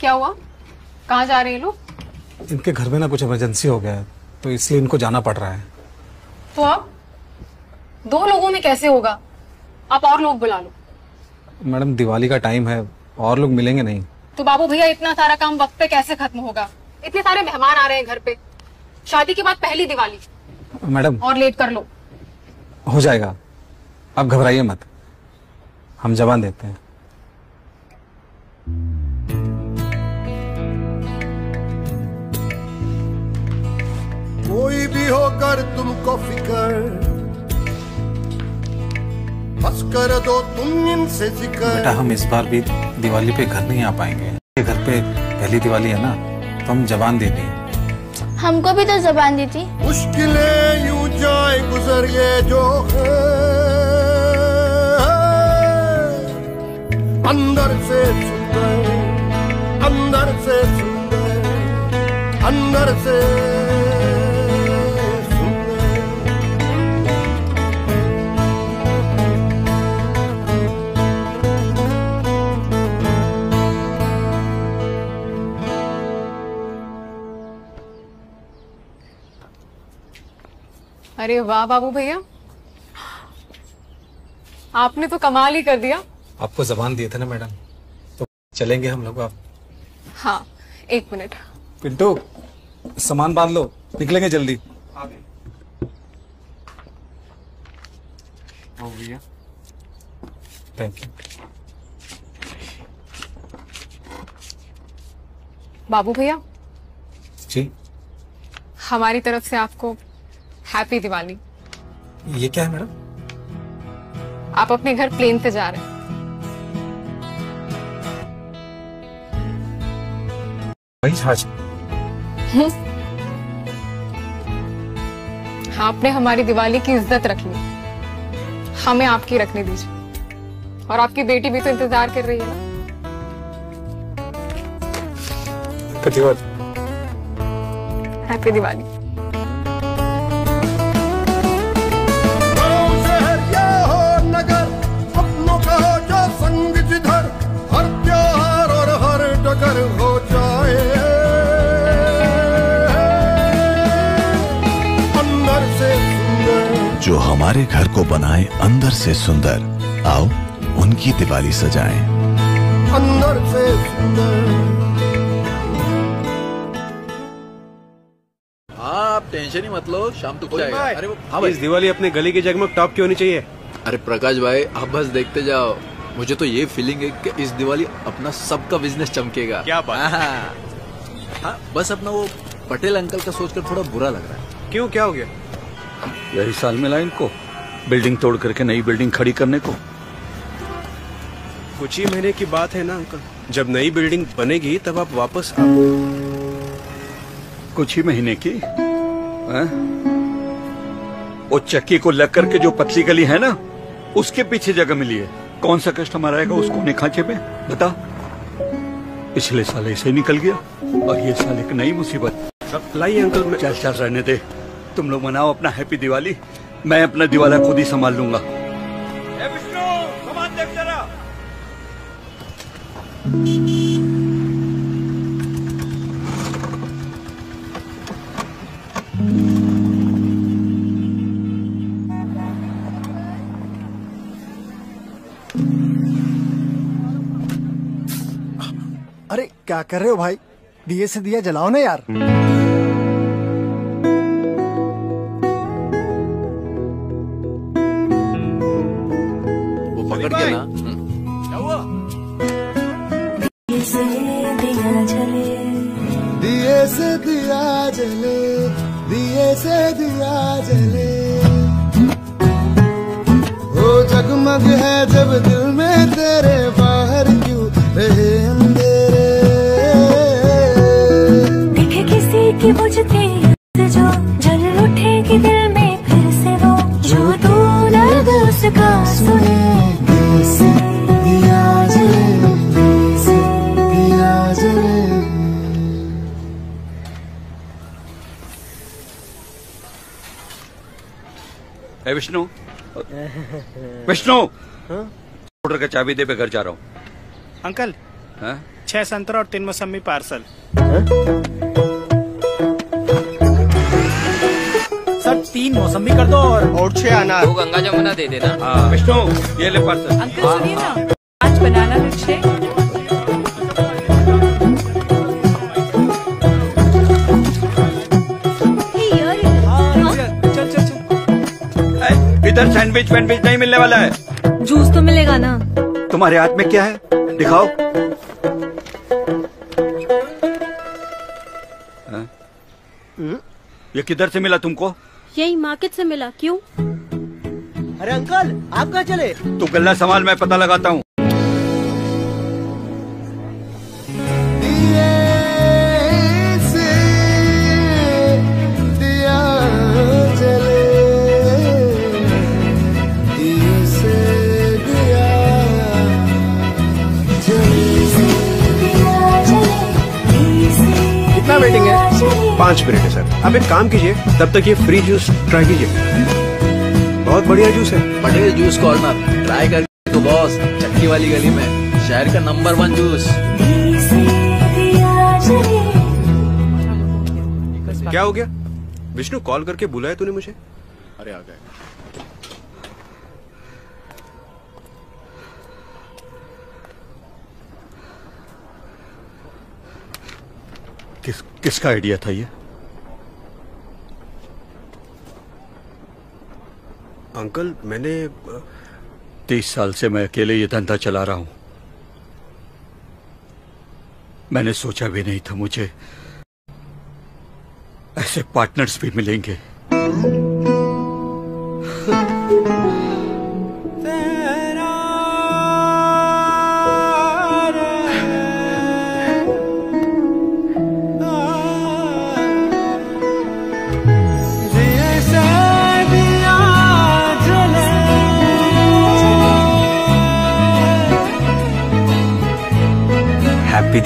क्या हुआ? कहाँ जा रहे हैं लोग? इनके घर में ना कुछ इमरजेंसी हो गया है तो इसलिए इनको जाना पड़ रहा है। तो आप दो लोगों में कैसे होगा? आप और लोग बुला लो। मैडम दिवाली का टाइम है और लोग मिलेंगे नहीं। तो बाबू भैया इतना सारा काम वक्त पे कैसे खत्म होगा? इतने सारे मेहमान आ रहे हैं घर पे। शादी के बाद पहली दिवाली। मैडम। और लेट कर लो। हो जाएगा। आप घबराइए मत। हम जवान देते हैं। होकर तुमको फिकर। बस कर दो तुम इनसे बेटा हम इस बार भी दिवाली पे घर नहीं आ पाएँगे। घर पे पहली दिवाली है ना तो हम जवान दे दें। हमको भी तो जबान दी थी। मुश्किलें यूँ जाए गुजर ये जो है। अंदर से सुंदर अंदर से सुंदर अंदर से अरे वाह बाबू भैया। आपने तो कमाल ही कर दिया। आपको जबान दिए थे ना मैडम। तो चलेंगे हम लोग आप। हाँ एक मिनट। पिंटू सामान बाँध लो। निकलेंगे जल्दी। भैया। थैंक यू बाबू भैया जी। हमारी तरफ़ से आपको हैप्पी दिवाली ये क्या है मैडम? आप अपने घर प्लेन से जा रहे हैं। वही जहाज़ आपने हमारी दिवाली की इज़्ज़त रख ली। हमें आपकी रखने दीजिए। और आपकी बेटी भी तो इंतज़ार कर रही है ना। हैप्पी दिवाली जो हमारे घर को बनाए अंदर से सुंदर। आओ उनकी दिवाली सजाएँ। अंदर से सुंदर। हाँ आप टेंशन ही मत लो शाम तक जाएगा। अरे वो हाँ भाई। इस दिवाली अपने गली की जगमग टॉप क्यों नहीं चाहिए? अरे प्रकाश भाई आप बस देखते जाओ। मुझे तो ये फीलिंग है कि इस दिवाली अपना सबका बिज़नेस चमकेगा। क्या बात है? हाँ, हाँ बस अपना वो पटेल अंकल का सोचकर थोड़ा बुरा लग रहा है। क्यों क्या हो गया? यही साल मिला इनको। बिल्डिंग तोड़ करके नई बिल्डिंग खड़ी करने को। कुछ ही महीने की बात है ना अंकल। जब नई बिल्डिंग बनेगी तब आप वापस आ कुछ ही महीने की? हैं? वो चक्की को लग करके जो पतली गली है ना उसके पीछे जगह मिली है। कौन सा कस्टमर आएगा उसको कोने खांचे में बता। पिछले साल ऐसे निकल गया और ये साल एक नई मुसीबत। लाइए अंकल मैं चल चल रहने दे। तुम लोग मनाओ अपना हैप्पी दिवाली। मैं अपना दिवाला खुद ही संभाल लूँगा। विष्णु सामान देख जरा। अरे क्या कर रहे हो भाई? दिए से दिया जलाओ ना यार। जले दिए से दिया जले। वो जगमग है जब दिल में तेरे विष्णु। विष्णु। स्कूटर का चाबी दे मैं घर जा रहा हूँ। अंकल छह संतरा और तीन मौसमी पार्सल। सर तीन मौसमी कर दो और और छह अनार। गंगा जमुना दे देना। हाँ। विष्णु ये ले पार्सल। अंकल सुनिए ना। पाँच बनाना मिल्क इधर सैंडविच वैंडविच नहीं मिलने वाला है। जूस तो मिलेगा ना। तुम्हारे हाथ में क्या है? दिखाओ। हाँ? ये किधर से मिला तुमको? यही मार्केट से मिला क्यों? अरे अंकल आप कहाँ चले? तू गल्ला संभाल मैं पता लगाता हूँ। पाँच मिनट है सर। आप एक काम कीजिए तब तक ये फ्री जूस ट्राई कीजिए। बहुत बढ़िया जूस है। पटेल जूस कॉर्नर ट्राई करके तो बॉस चक्की वाली गली में शहर का नंबर वन जूस क्या हो गया? विष्णु कॉल करके बुलाया तूने मुझे? अरे आ गए। किस किसका आइडिया था ये? अंकल, मैंने तीस साल से मैं अकेले ये धंधा चला रहा हूँ। मैंने सोचा भी नहीं था मुझे ऐसे पार्टनर्स भी मिलेंगे।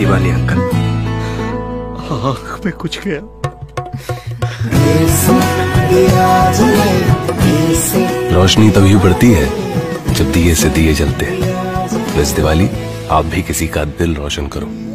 दिवाली अंकल। आँख में कुछ गया। रोशनी तभी बढ़ती है जब दिए से दिए जलते। हैं इस दिवाली आप भी किसी का दिल रोशन करो।